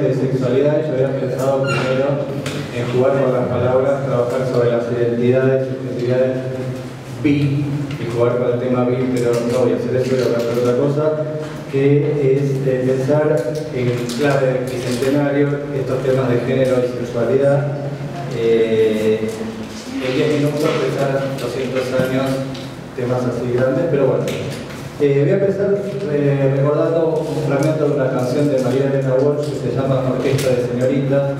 y sexualidad. Yo había pensado primero en jugar con las palabras, trabajar sobre las identidades, subjetividades bi y jugar con el tema bi, pero no voy a hacer eso, voy a hablar de otra cosa, que es eh, pensar en clave bicentenario estos temas de género y sexualidad. Eh, en 10 minutos pensar 200 años temas así grandes, pero bueno. Eh, voy a empezar eh, recordando un fragmento de una canción de María Elena Walsh que se llama Orquesta de Señoritas,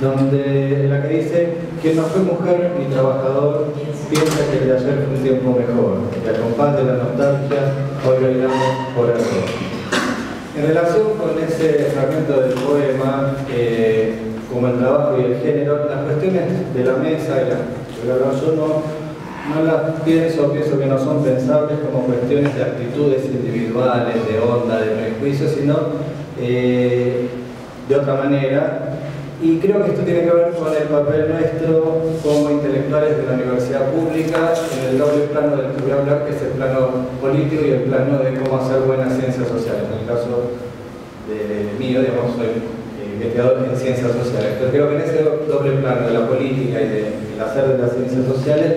donde la que dice, quien no fue mujer ni trabajador piensa que el de ayer fue un tiempo mejor, compás de la nostalgia hoy bailamos por error. En relación con ese fragmento del poema, eh, como el trabajo y el género, las cuestiones de la mesa y la, yo no no las pienso, pienso que no son pensables como cuestiones de actitudes individuales, de onda, de prejuicios, sino eh, de otra manera. Y creo que esto tiene que ver con el papel nuestro como intelectuales de la universidad pública en el doble plano del que voy a hablar, que es el plano político y el plano de cómo hacer buenas ciencias sociales. En el caso de mío, digamos, soy investigador en ciencias sociales. Pero creo que en ese doble plano de la política y del hacer de las ciencias sociales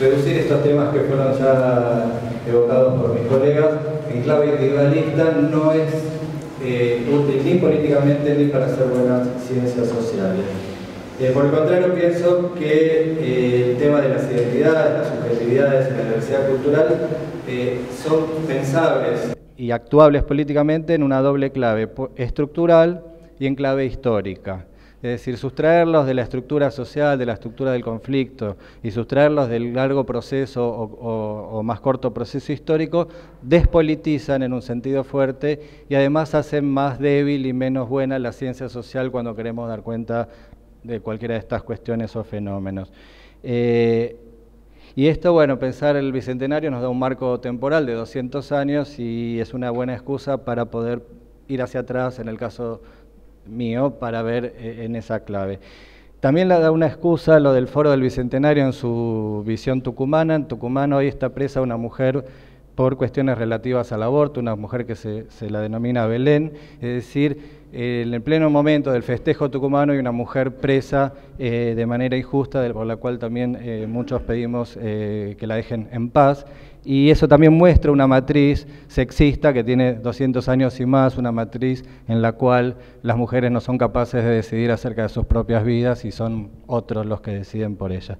reducir estos temas que fueron ya evocados por mis colegas en clave individualista no es eh, útil ni políticamente ni para hacer buenas ciencias sociales. Eh, por el contrario, pienso que eh, el tema de las identidades, las subjetividades y la diversidad cultural son pensables y actuables políticamente en una doble clave, estructural y en clave histórica. Es decir, sustraerlos de la estructura social, de la estructura del conflicto y sustraerlos del largo proceso o, más corto proceso histórico, despolitizan en un sentido fuerte y además hacen más débil y menos buena la ciencia social cuando queremos dar cuenta de cualquiera de estas cuestiones o fenómenos. Eh, y esto, bueno, pensar el Bicentenario nos da un marco temporal de 200 años y es una buena excusa para poder ir hacia atrás en el caso mío para ver eh, en esa clave. También le da una excusa lo del Foro del Bicentenario en su visión tucumana. En Tucumán hoy está presa una mujer por cuestiones relativas al aborto, una mujer que se, la denomina Belén, es decir, en el pleno momento del festejo tucumano hay una mujer presa eh, de manera injusta, por la cual también eh, muchos pedimos que la dejen en paz y eso también muestra una matriz sexista que tiene 200 años y más, una matriz en la cual las mujeres no son capaces de decidir acerca de sus propias vidas y son otros los que deciden por ellas.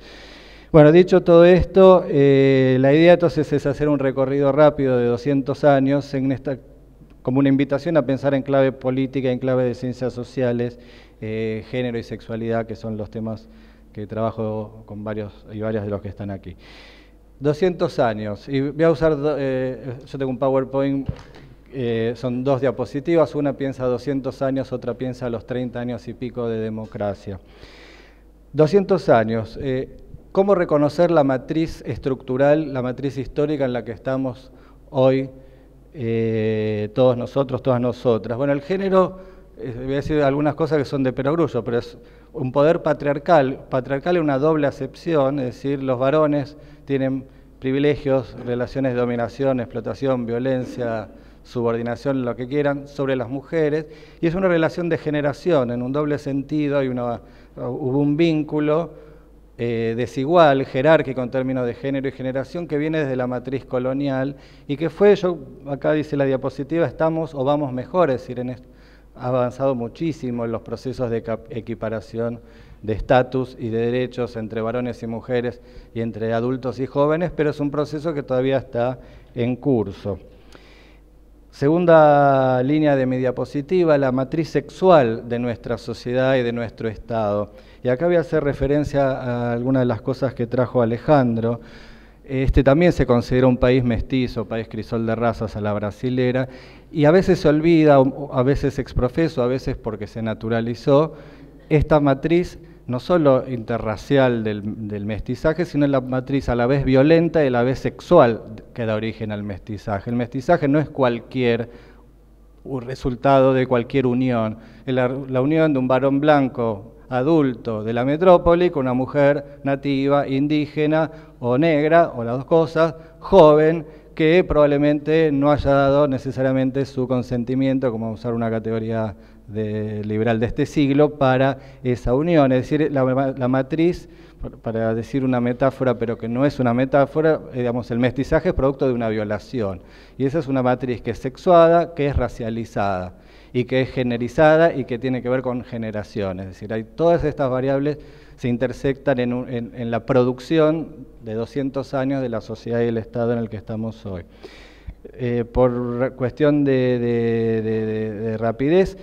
Bueno, dicho todo esto, eh, la idea entonces es hacer un recorrido rápido de 200 años en esta, como una invitación a pensar en clave política, en clave de ciencias sociales, eh, género y sexualidad, que son los temas que trabajo con varios y varias de los que están aquí. 200 años. Y voy a usar, eh, yo tengo un PowerPoint, eh, son dos diapositivas, una piensa 200 años, otra piensa los 30 años y pico de democracia. 200 años. Eh, ¿Cómo reconocer la matriz estructural, la matriz histórica en la que estamos hoy todos nosotros, todas nosotras? Bueno, el género, voy a decir algunas cosas que son de perogrullo, pero es un poder patriarcal. Patriarcal es una doble acepción, es decir, los varones tienen privilegios, relaciones de dominación, explotación, violencia, subordinación, lo que quieran, sobre las mujeres, y es una relación de generación, en un doble sentido, hay una, hubo un vínculo eh, desigual, jerárquico en términos de género y generación, que viene desde la matriz colonial, y que fue, yo acá dice la diapositiva, estamos o vamos mejor, es decir, ha avanzado muchísimo en los procesos de equiparación de estatus y de derechos entre varones y mujeres y entre adultos y jóvenes, pero es un proceso que todavía está en curso. Segunda línea de mi diapositiva, la matriz sexual de nuestra sociedad y de nuestro Estado. Y acá voy a hacer referencia a algunas de las cosas que trajo Alejandro. Este también se considera un país mestizo, país crisol de razas a la brasilera, y a veces se olvida, a veces exprofeso, a veces porque se naturalizó, esta matriz no solo interracial del, mestizaje, sino la matriz a la vez violenta y a la vez sexual que da origen al mestizaje. El mestizaje no es cualquier resultado de cualquier unión, la, unión de un varón blanco adulto de la metrópoli con una mujer nativa, indígena o negra, o las dos cosas, joven, que probablemente no haya dado necesariamente su consentimiento, como usar una categoría liberal de este siglo, para esa unión. Es decir, la, matriz, para decir una metáfora, pero que no es una metáfora, eh, digamos, el mestizaje es producto de una violación. Y esa es una matriz que es sexuada, que es racializada y que es generizada y que tiene que ver con generaciones. Es decir, hay todas estas variables se intersectan en, la producción de 200 años de la sociedad y el Estado en el que estamos hoy. Eh, por cuestión de rapidez,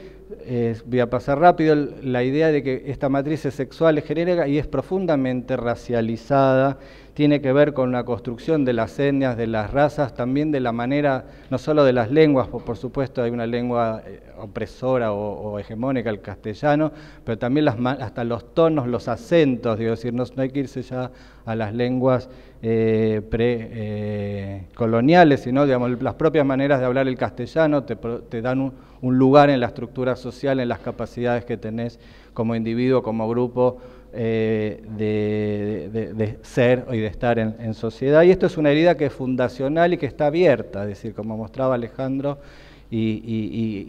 voy a pasar rápido, la idea de que esta matriz es sexual, es genérica y es profundamente racializada, tiene que ver con la construcción de las etnias, de las razas, también de la manera, no solo de las lenguas, por, supuesto hay una lengua eh, opresora o, hegemónica, el castellano, pero también hasta los tonos, los acentos, digo, decir, no, hay que irse ya a las lenguas eh, precoloniales, sino digamos, las propias maneras de hablar el castellano te, dan un, un lugar en la estructura social, en las capacidades que tenés como individuo, como grupo, eh, de, ser y de estar en, sociedad. Y esto es una herida que es fundacional y que está abierta, es decir, como mostraba Alejandro, y,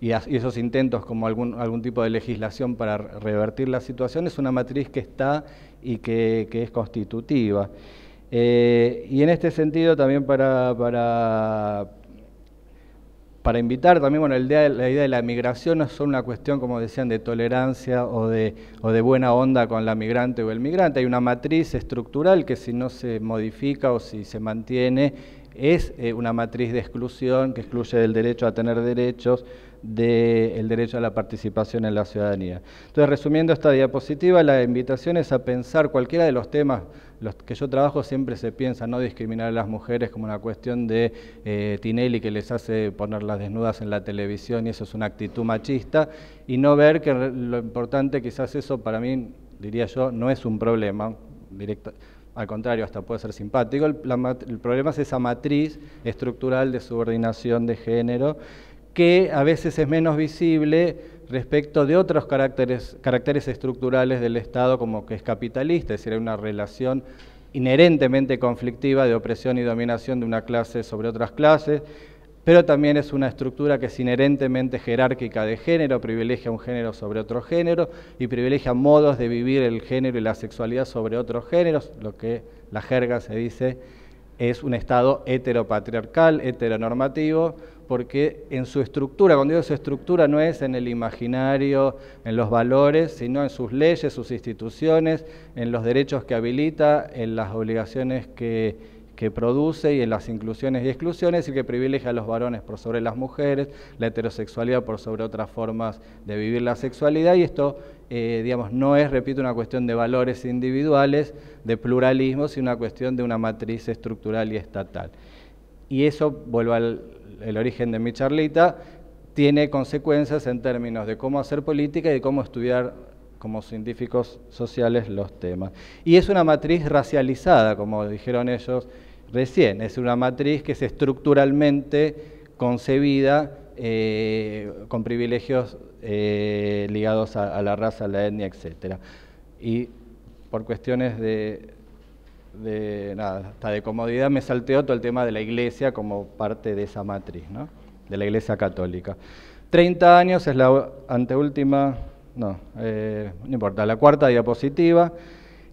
esos intentos como algún, algún tipo de legislación para revertir la situación, es una matriz que está y que, es constitutiva. Eh, y en este sentido también para, para, para invitar también, bueno, la idea de la migración no es solo una cuestión, como decían, de tolerancia o de, o de buena onda con la migrante o el migrante. Hay una matriz estructural que si no se modifica o si se mantiene, es eh, una matriz de exclusión que excluye del derecho a tener derechos, del derecho a la participación en la ciudadanía. Entonces, resumiendo esta diapositiva, la invitación es a pensar cualquiera de los temas los que yo trabajo siempre se piensa no discriminar a las mujeres como una cuestión de eh, Tinelli que les hace ponerlas desnudas en la televisión y eso es una actitud machista y no ver que lo importante quizás eso para mí, diría yo, no es un problema, directo, al contrario, hasta puede ser simpático, el, problema es esa matriz estructural de subordinación de género que a veces es menos visible respecto de otros caracteres, caracteres estructurales del Estado como que es capitalista, es decir, hay una relación inherentemente conflictiva de opresión y dominación de una clase sobre otras clases, pero también es una estructura que es inherentemente jerárquica de género, privilegia un género sobre otro género y privilegia modos de vivir el género y la sexualidad sobre otros géneros, lo que la jerga se dice es un Estado heteropatriarcal, heteronormativo, porque en su estructura, cuando digo su estructura no es en el imaginario, en los valores, sino en sus leyes, sus instituciones, en los derechos que habilita, en las obligaciones que, produce y en las inclusiones y exclusiones y que privilegia a los varones por sobre las mujeres, la heterosexualidad por sobre otras formas de vivir la sexualidad y esto, eh, digamos, no es, repito, una cuestión de valores individuales, de pluralismo, sino una cuestión de una matriz estructural y estatal. Y eso, vuelvo al origen de mi charlita, tiene consecuencias en términos de cómo hacer política y de cómo estudiar como científicos sociales los temas. Y es una matriz racializada, como dijeron ellos recién, es una matriz que es estructuralmente concebida eh, con privilegios eh, ligados a, la raza, a la etnia, etc. Y por cuestiones de, de nada, hasta de comodidad me salteó todo el tema de la iglesia como parte de esa matriz, ¿no? de la iglesia católica. 30 años es la anteúltima, no, eh, no importa, la cuarta diapositiva.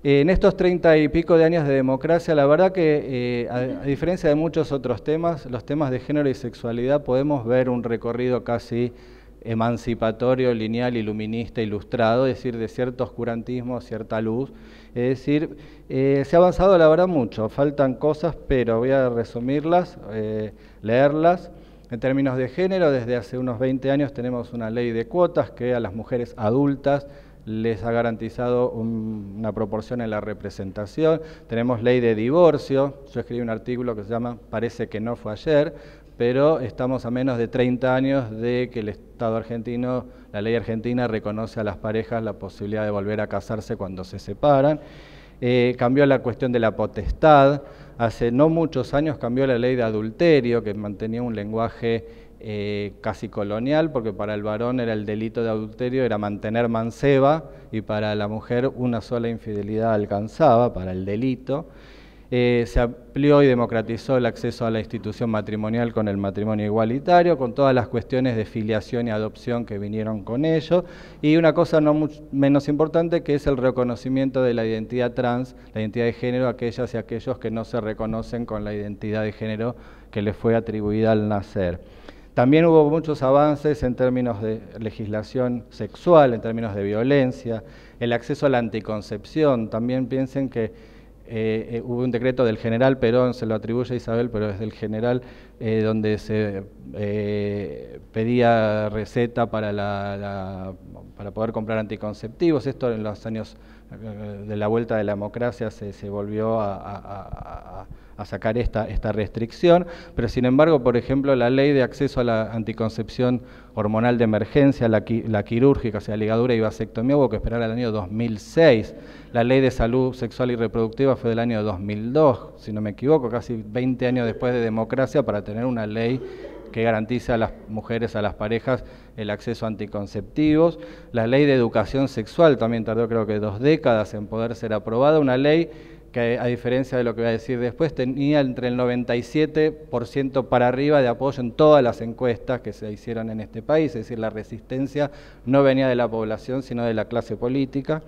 En estos 30 y pico de años de democracia, la verdad que, eh, a, diferencia de muchos otros temas, los temas de género y sexualidad, podemos ver un recorrido casi emancipatorio, lineal, iluminista, ilustrado, es decir, de cierto oscurantismo, cierta luz. Es decir, eh, se ha avanzado la verdad mucho, faltan cosas, pero voy a resumirlas, eh, leerlas. En términos de género, desde hace unos 20 años tenemos una ley de cuotas que a las mujeres adultas les ha garantizado una proporción en la representación. Tenemos ley de divorcio. Yo escribí un artículo que se llama Parece que no fue ayer, pero estamos a menos de 30 años de que el Estado argentino, la ley argentina reconoce a las parejas la posibilidad de volver a casarse cuando se separan. Eh, cambió la cuestión de la potestad. Hace no muchos años cambió la ley de adulterio, que mantenía un lenguaje eh, casi colonial, porque para el varón era el delito de adulterio, era mantener manceba, y para la mujer una sola infidelidad alcanzaba para el delito. Eh, se amplió y democratizó el acceso a la institución matrimonial con el matrimonio igualitario, con todas las cuestiones de filiación y adopción que vinieron con ello, y una cosa no menos importante que es el reconocimiento de la identidad trans, la identidad de género, aquellas y aquellos que no se reconocen con la identidad de género que les fue atribuida al nacer. También hubo muchos avances en términos de legislación sexual, en términos de violencia, el acceso a la anticoncepción. También piensen que eh, eh, hubo un decreto del general Perón, se lo atribuye a Isabel, pero es del general, eh, donde se pedía receta para, la, para poder comprar anticonceptivos. Esto en los años de la vuelta de la democracia se, se volvió a sacar esta, esta restricción, pero sin embargo, por ejemplo, la ley de acceso a la anticoncepción hormonal de emergencia, la, quirúrgica, o sea, ligadura y vasectomía, hubo que esperar al año 2006. La ley de salud sexual y reproductiva fue del año 2002, si no me equivoco, casi 20 años después de democracia para tener una ley que garantice a las mujeres, a las parejas, el acceso a anticonceptivos. La ley de educación sexual también tardó creo que dos décadas en poder ser aprobada, una ley que a diferencia de lo que voy a decir después, tenía entre el 97% para arriba de apoyo en todas las encuestas que se hicieron en este país, es decir, la resistencia no venía de la población, sino de la clase política.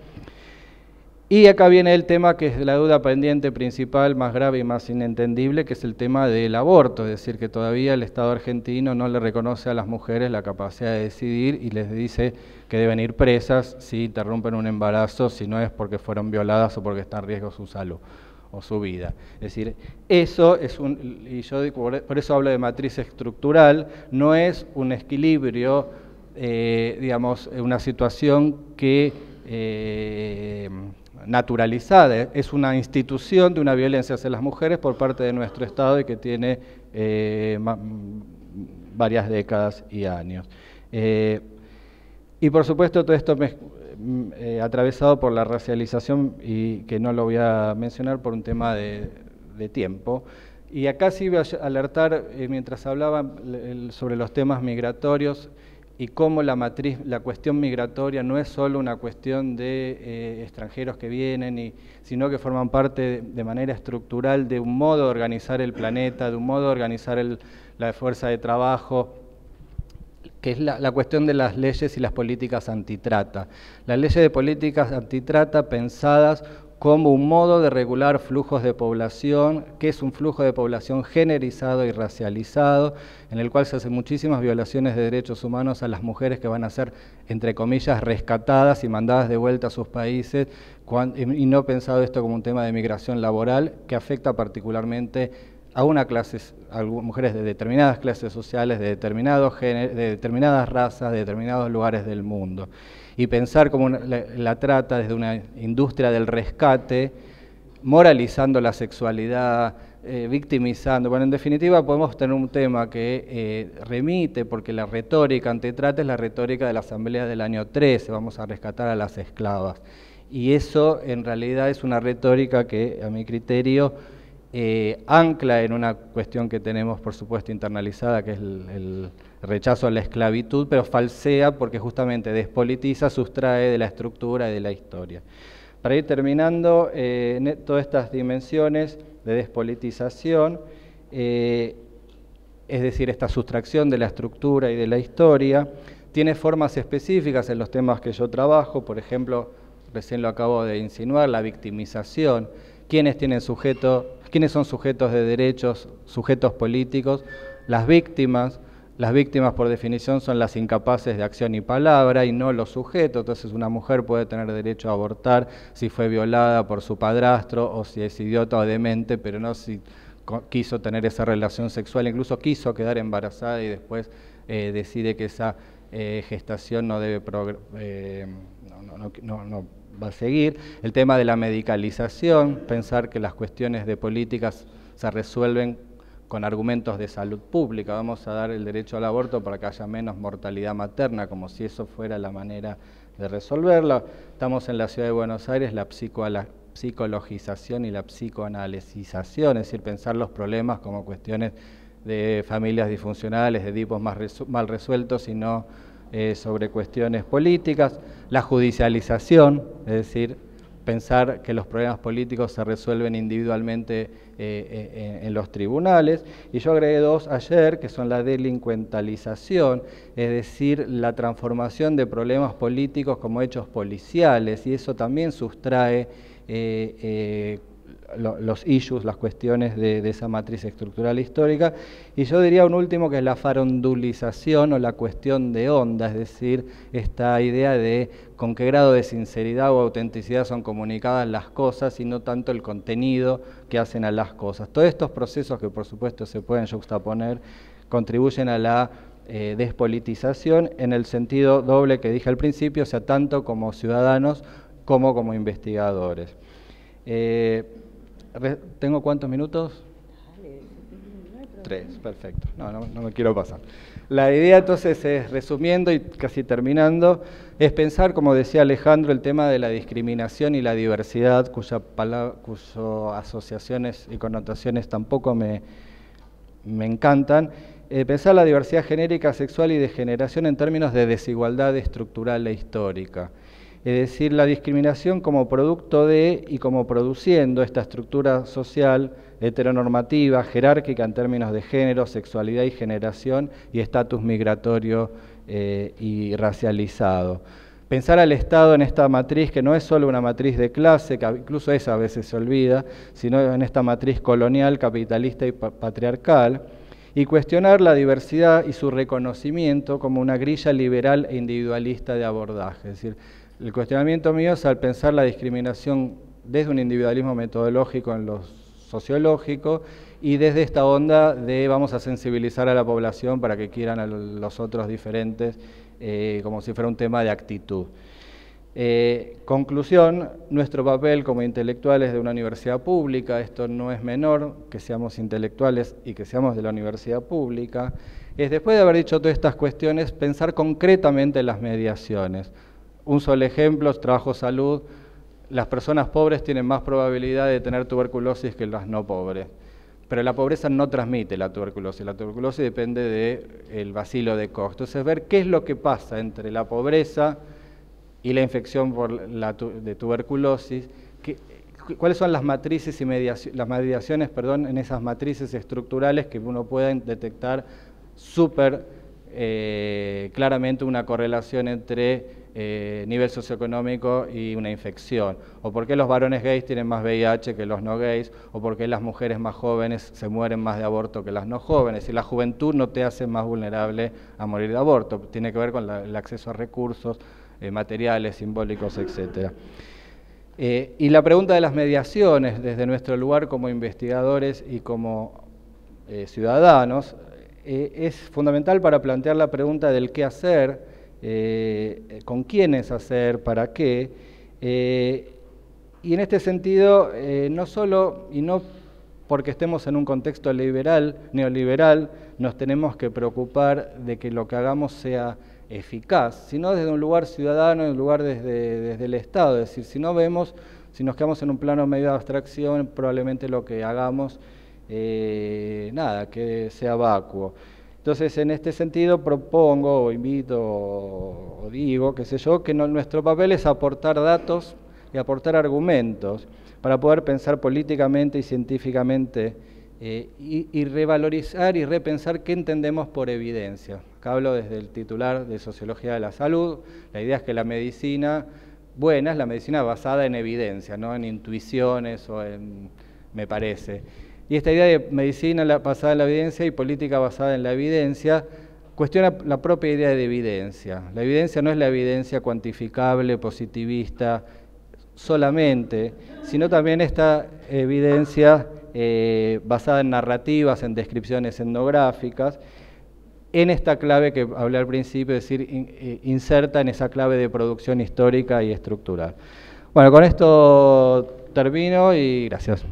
Y acá viene el tema que es la duda pendiente principal, más grave y más inentendible, que es el tema del aborto, es decir, que todavía el Estado argentino no le reconoce a las mujeres la capacidad de decidir y les dice que deben ir presas si interrumpen un embarazo, si no es porque fueron violadas o porque está en riesgo su salud o su vida. Es decir, eso es un, y yo por eso hablo de matriz estructural, no es un equilibrio, eh, digamos, una situación que... Eh, naturalizada, es una institución de una violencia hacia las mujeres por parte de nuestro Estado y que tiene eh, varias décadas y años. Eh, y por supuesto todo esto me, eh, atravesado por la racialización y que no lo voy a mencionar por un tema de, de tiempo. Y acá sí voy a alertar, mientras hablaba sobre los temas migratorios, y cómo la matriz, la cuestión migratoria no es solo una cuestión de eh, extranjeros que vienen, sino que forman parte de, manera estructural de un modo de organizar el planeta, de un modo de organizar la fuerza de trabajo, que es la, la, cuestión de las leyes y las políticas antitrata. Las leyes de políticas antitrata pensadas como un modo de regular flujos de población, que es un flujo de población generizado y racializado, en el cual se hacen muchísimas violaciones de derechos humanos a las mujeres que van a ser, entre comillas, rescatadas y mandadas de vuelta a sus países, y no pensado esto como un tema de migración laboral que afecta particularmente a una clase, a mujeres de determinadas clases sociales, de, determinados de determinadas razas, de determinados lugares del mundo y pensar como la, trata desde una industria del rescate, moralizando la sexualidad, eh, victimizando. Bueno, en definitiva podemos tener un tema que eh, remite, porque la retórica antitrata es la retórica de la Asamblea del año 13, vamos a rescatar a las esclavas. Y eso en realidad es una retórica que, a mi criterio, eh, ancla en una cuestión que tenemos, por supuesto, internalizada, que es el rechazo a la esclavitud, pero falsea porque justamente despolitiza, sustrae de la estructura y de la historia. Para ir terminando, eh, todas estas dimensiones de despolitización, eh, es decir, esta sustracción de la estructura y de la historia, tiene formas específicas en los temas que yo trabajo, por ejemplo, recién lo acabo de insinuar, la victimización, quiénes tienen sujeto, quiénes son sujetos de derechos, sujetos políticos, las víctimas, las víctimas, por definición, son las incapaces de acción y palabra y no los sujetos. Entonces, una mujer puede tener derecho a abortar si fue violada por su padrastro o si es idiota o demente, pero no si quiso tener esa relación sexual, incluso quiso quedar embarazada y después eh, decide que esa eh, gestación no debe eh, no, no va a seguir. El tema de la medicalización, pensar que las cuestiones de políticas se resuelven con argumentos de salud pública. Vamos a dar el derecho al aborto para que haya menos mortalidad materna, como si eso fuera la manera de resolverlo. Estamos en la ciudad de Buenos Aires, la, psicologización y la psicoanalisización, es decir, pensar los problemas como cuestiones de familias disfuncionales, de tipos más mal resueltos, y no eh, sobre cuestiones políticas. La judicialización, es decir, pensar que los problemas políticos se resuelven individualmente eh, eh, en, los tribunales. Y yo agregué dos ayer, que son la delincuentalización, es decir, la transformación de problemas políticos como hechos policiales, y eso también sustrae los issues, las cuestiones de, esa matriz estructural histórica. Y yo diría un último que es la farondulización o la cuestión de onda, es decir, esta idea de con qué grado de sinceridad o autenticidad son comunicadas las cosas y no tanto el contenido que hacen a las cosas. Todos estos procesos que por supuesto se pueden juxtaponer contribuyen a la eh, despolitización en el sentido doble que dije al principio, o sea, tanto como ciudadanos como como investigadores. Eh, ¿Tengo cuántos minutos? Tres, perfecto. No, no, me quiero pasar. La idea entonces es, resumiendo y casi terminando, es pensar, como decía Alejandro, el tema de la discriminación y la diversidad, cuya cuyo asociaciones y connotaciones tampoco me, me encantan. Eh, pensar la diversidad genérica, sexual y de generación en términos de desigualdad estructural e histórica es decir, la discriminación como producto de y como produciendo esta estructura social heteronormativa, jerárquica en términos de género, sexualidad y generación y estatus migratorio eh, y racializado. Pensar al Estado en esta matriz que no es solo una matriz de clase, que incluso esa a veces se olvida, sino en esta matriz colonial, capitalista y patriarcal, y cuestionar la diversidad y su reconocimiento como una grilla liberal e individualista de abordaje. Es decir, el cuestionamiento mío es al pensar la discriminación desde un individualismo metodológico en lo sociológico y desde esta onda de vamos a sensibilizar a la población para que quieran a los otros diferentes eh, como si fuera un tema de actitud. Eh, conclusión, nuestro papel como intelectuales de una universidad pública, esto no es menor, que seamos intelectuales y que seamos de la universidad pública, es después de haber dicho todas estas cuestiones, pensar concretamente en las mediaciones. Un solo ejemplo, trabajo salud, las personas pobres tienen más probabilidad de tener tuberculosis que las no pobres. Pero la pobreza no transmite la tuberculosis, la tuberculosis depende del vacilo de Koch. Entonces, ver qué es lo que pasa entre la pobreza y la infección por la de tuberculosis, cuáles son las matrices y las mediaciones perdón, en esas matrices estructurales que uno pueda detectar súper eh, claramente una correlación entre eh, nivel socioeconómico y una infección, o por qué los varones gays tienen más VIH que los no gays, o por qué las mujeres más jóvenes se mueren más de aborto que las no jóvenes. Y la juventud no te hace más vulnerable a morir de aborto, tiene que ver con el acceso a recursos eh, materiales, simbólicos, etc. Eh, y la pregunta de las mediaciones, desde nuestro lugar como investigadores y como ciudadanos, es fundamental para plantear la pregunta del qué hacer, eh, con quiénes hacer, para qué. Eh, y en este sentido, eh, no solo, y no porque estemos en un contexto liberal, neoliberal, nos tenemos que preocupar de que lo que hagamos sea eficaz, sino desde un lugar ciudadano, en un lugar desde, desde el Estado. Es decir, si no vemos, si nos quedamos en un plano medio de abstracción, probablemente lo que hagamos, nada, que sea vacuo. Entonces, en este sentido, propongo o invito o digo, qué sé yo, que nuestro papel es aportar datos y aportar argumentos para poder pensar políticamente y científicamente eh, y, revalorizar y repensar qué entendemos por evidencia. Acá hablo desde el titular de Sociología de la Salud. La idea es que la medicina buena es la medicina basada en evidencia, no en intuiciones o en, me parece. Y esta idea de medicina basada en la evidencia y política basada en la evidencia cuestiona la propia idea de evidencia. La evidencia no es la evidencia cuantificable, positivista solamente, sino también esta evidencia eh, basada en narrativas, en descripciones etnográficas, en esta clave que hablé al principio, es decir, eh, inserta en esa clave de producción histórica y estructural. Bueno, con esto termino y gracias.